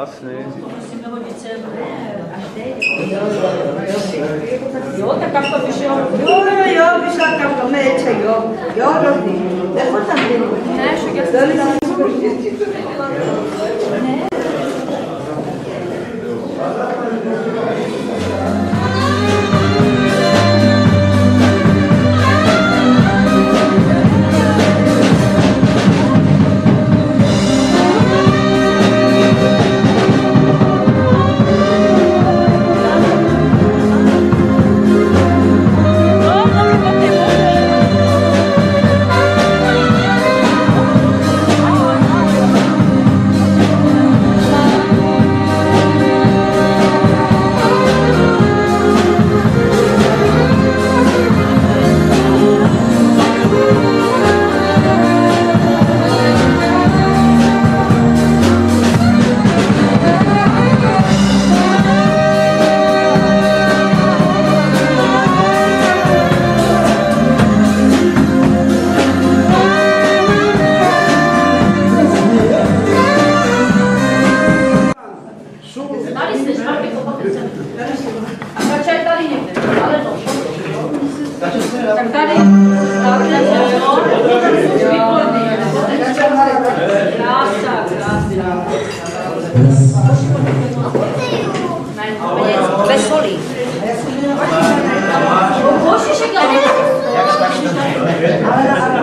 Jasné. Musíme ho více až teď. Jo, jo, jo. Jo. Jo, jo, vyšla meče, jo. Jo, tam. Ne, nám Tady jste, špatně to popice. A začaj tady někde, ale to. Tak tady, takhle se, jo. Výborný. Krása, krása. Bez solí. Můžeš Sedláčková je tady. A